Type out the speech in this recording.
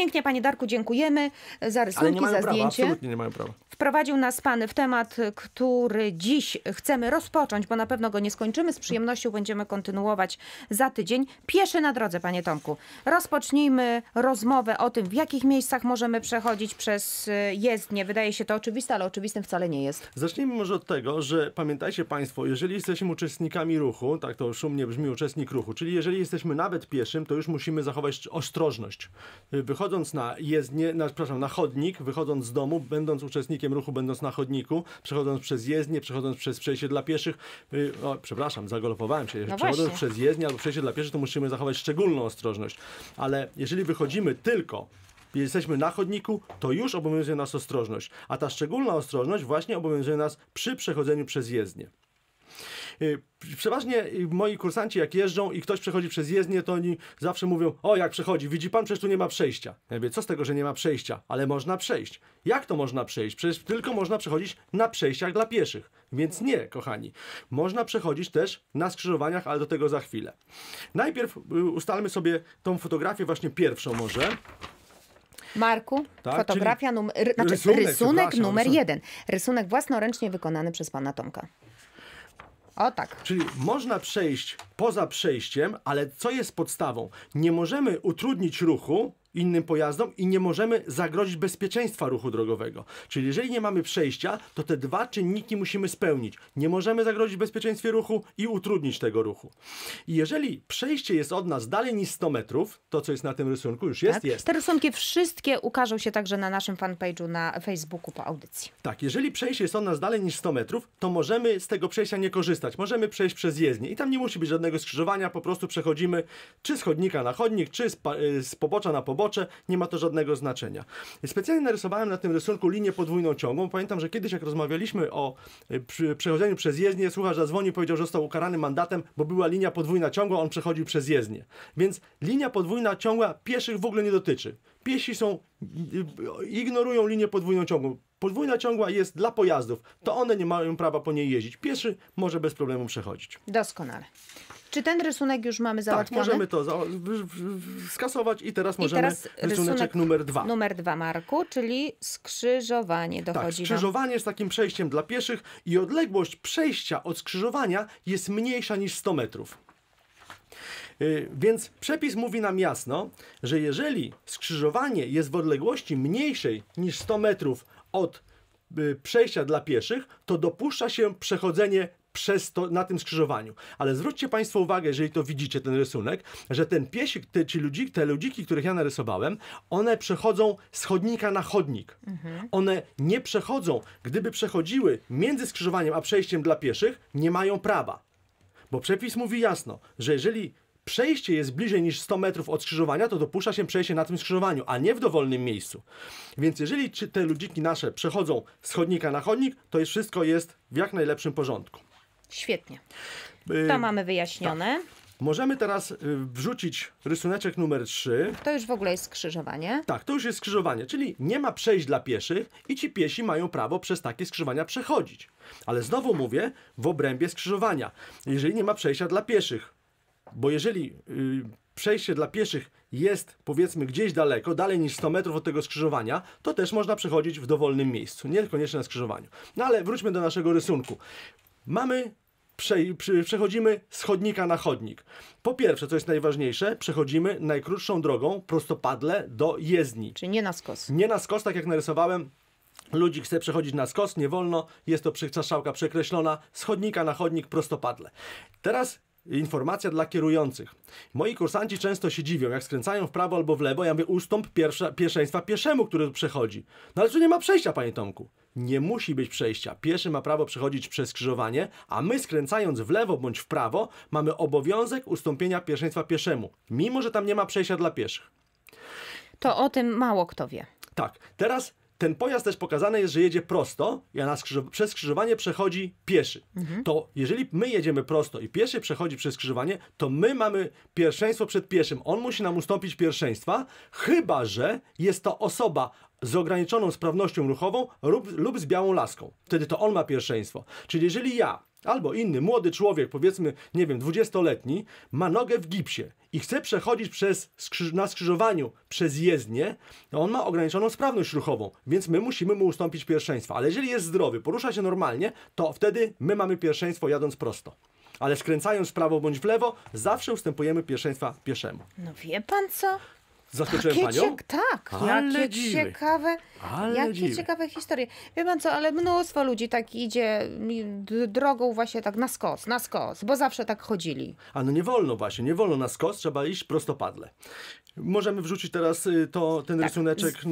Pięknie, panie Darku, dziękujemy za Ale nie rysunki, mają za prawa, zdjęcie. absolutnie nie mają prawa. Wprowadził nas pan w temat, który dziś chcemy rozpocząć, bo na pewno go nie skończymy. Z przyjemnością będziemy kontynuować za tydzień. Pieszy na drodze, panie Tomku. Rozpocznijmy rozmowę o tym, w jakich miejscach możemy przechodzić przez y, jezdnię. Wydaje się to oczywiste, ale oczywistym wcale nie jest. Zacznijmy może od tego, że pamiętajcie Państwo, jeżeli jesteśmy uczestnikami ruchu, tak to szumnie brzmi uczestnik ruchu, czyli jeżeli jesteśmy nawet pieszym, to już musimy zachować ostrożność. Wychodząc na jezdnię, na, przepraszam, na chodnik, wychodząc z domu, będąc uczestnikiem ruchu, będąc na chodniku, przechodząc przez jezdnię, przechodząc przez przejście dla pieszych, y, o, przepraszam, zagolopowałem się, No przechodząc właśnie. przez jezdnię albo przejście dla pieszych, to musimy zachować szczególną ostrożność. Ale jeżeli wychodzimy tylko jesteśmy na chodniku, to już obowiązuje nas ostrożność. A ta szczególna ostrożność właśnie obowiązuje nas przy przechodzeniu przez jezdnię. Y, Przeważnie y, moi kursanci jak jeżdżą i ktoś przechodzi przez jezdnię, to oni zawsze mówią, o jak przechodzi, widzi pan, przecież tu nie ma przejścia. Ja mówię, co z tego, że nie ma przejścia, ale można przejść. Jak to można przejść? Przecież tylko można przechodzić na przejściach dla pieszych. Więc nie, kochani. Można przechodzić też na skrzyżowaniach, ale do tego za chwilę. Najpierw y, ustalmy sobie tą fotografię właśnie pierwszą może. Marku, Tak, fotografia numer, znaczy rysunek, rysunek, numer jeden. Rysunek własnoręcznie wykonany przez pana Tomka. O tak. Czyli można przejść poza przejściem, ale co jest podstawą? Nie możemy utrudnić ruchu innym pojazdom i nie możemy zagrozić bezpieczeństwa ruchu drogowego. Czyli jeżeli nie mamy przejścia, to te dwa czynniki musimy spełnić. Nie możemy zagrozić bezpieczeństwie ruchu i utrudnić tego ruchu. I jeżeli przejście jest od nas dalej niż 100 metrów, to co jest na tym rysunku już jest, tak. jest. Te rysunki wszystkie ukażą się także na naszym fanpage'u na Facebooku po audycji. Tak, jeżeli przejście jest od nas dalej niż 100 metrów, to możemy z tego przejścia nie korzystać. Możemy przejść przez jezdnię i tam nie musi być żadnego skrzyżowania, po prostu przechodzimy czy z chodnika na chodnik, czy z, y, z pobocza na pobocze, nie ma to żadnego znaczenia. Specjalnie narysowałem na tym rysunku linię podwójną ciągłą. Pamiętam, że kiedyś jak rozmawialiśmy o przy, przechodzeniu przez jezdnię, słuchacz zadzwonił powiedział, że został ukarany mandatem, bo była linia podwójna ciągła, on przechodził przez jezdnię. Więc linia podwójna ciągła pieszych w ogóle nie dotyczy. Piesi są, ignorują linię podwójną ciągłą. Podwójna ciągła jest dla pojazdów, to one nie mają prawa po niej jeździć. Pieszy może bez problemu przechodzić. Doskonale. Czy ten rysunek już mamy Tak, załatwiony? możemy to za- w- w- skasować i teraz I możemy teraz rysuneczek numer dwa. Numer dwa, Marku, czyli skrzyżowanie Tak, dochodzi nam. skrzyżowanie jest takim przejściem dla pieszych i odległość przejścia od skrzyżowania jest mniejsza niż 100 metrów. Yy, Więc przepis mówi nam jasno, że jeżeli skrzyżowanie jest w odległości mniejszej niż 100 metrów od y, przejścia dla pieszych, to dopuszcza się przechodzenie przez to, na tym skrzyżowaniu. Ale zwróćcie Państwo uwagę, jeżeli to widzicie, ten rysunek, że ten piesik, te, ci ludzi, te ludziki, których ja narysowałem, one przechodzą z chodnika na chodnik. One nie przechodzą, gdyby przechodziły między skrzyżowaniem a przejściem dla pieszych, nie mają prawa. Bo przepis mówi jasno, że jeżeli przejście jest bliżej niż 100 metrów od skrzyżowania, to dopuszcza się przejście na tym skrzyżowaniu, a nie w dowolnym miejscu. Więc jeżeli te ludziki nasze przechodzą z chodnika na chodnik, to jest wszystko jest w jak najlepszym porządku. Świetnie. Y, To mamy wyjaśnione. Możemy teraz y, wrzucić rysuneczek numer 3. To już w ogóle jest skrzyżowanie. Tak, to już jest skrzyżowanie, czyli nie ma przejść dla pieszych i ci piesi mają prawo przez takie skrzyżowania przechodzić. Ale znowu mówię, w obrębie skrzyżowania, jeżeli nie ma przejścia dla pieszych. Bo jeżeli y, przejście dla pieszych jest powiedzmy gdzieś daleko, dalej niż 100 metrów od tego skrzyżowania, to też można przechodzić w dowolnym miejscu, niekoniecznie na skrzyżowaniu. No ale wróćmy do naszego rysunku. Mamy prze, przy, przechodzimy z chodnika na chodnik. Po pierwsze, co jest najważniejsze, przechodzimy najkrótszą drogą prostopadle do jezdni. Czyli nie na skos. Nie na skos, tak jak narysowałem. Ludzi chce przechodzić na skos, nie wolno. Jest to przy- strzałka przekreślona z chodnika na chodnik prostopadle. Teraz informacja dla kierujących. Moi kursanci często się dziwią, jak skręcają w prawo albo w lewo, ja mówię ustąp pierwsza, pierwszeństwa pieszemu, który przechodzi. No ale tu nie ma przejścia, panie Tomku. Nie musi być przejścia. Pieszy ma prawo przechodzić przez skrzyżowanie, a my skręcając w lewo bądź w prawo mamy obowiązek ustąpienia pierwszeństwa pieszemu, mimo że tam nie ma przejścia dla pieszych. To o tym mało kto wie. Tak, teraz ten pojazd też pokazane jest, że jedzie prosto, a na skrzyż- przez skrzyżowanie przechodzi pieszy. To jeżeli my jedziemy prosto i pieszy przechodzi przez skrzyżowanie, to my mamy pierwszeństwo przed pieszym. On musi nam ustąpić pierwszeństwa, chyba że jest to osoba z ograniczoną sprawnością ruchową lub, lub z białą laską. Wtedy to on ma pierwszeństwo. Czyli jeżeli ja albo inny młody człowiek, powiedzmy, nie wiem, 20-letni, ma nogę w gipsie i chce przechodzić przez na skrzyżowaniu przez jezdnię, to on ma ograniczoną sprawność ruchową, więc my musimy mu ustąpić pierwszeństwa. Ale jeżeli jest zdrowy, porusza się normalnie, to wtedy my mamy pierwszeństwo jadąc prosto. Ale skręcając w prawo bądź w lewo, zawsze ustępujemy pierwszeństwa pieszemu. No wie pan co? Zaskoczyłem Takie panią? cie- tak, Ale jakie dziwy. ciekawe, Ale jakie dziwy. ciekawe historie. Wie pan co, ale mnóstwo ludzi tak idzie drogą właśnie tak na skos, na skos, bo zawsze tak chodzili. A no nie wolno właśnie, nie wolno na skos, trzeba iść prostopadle. Możemy wrzucić teraz y, to, ten rysuneczek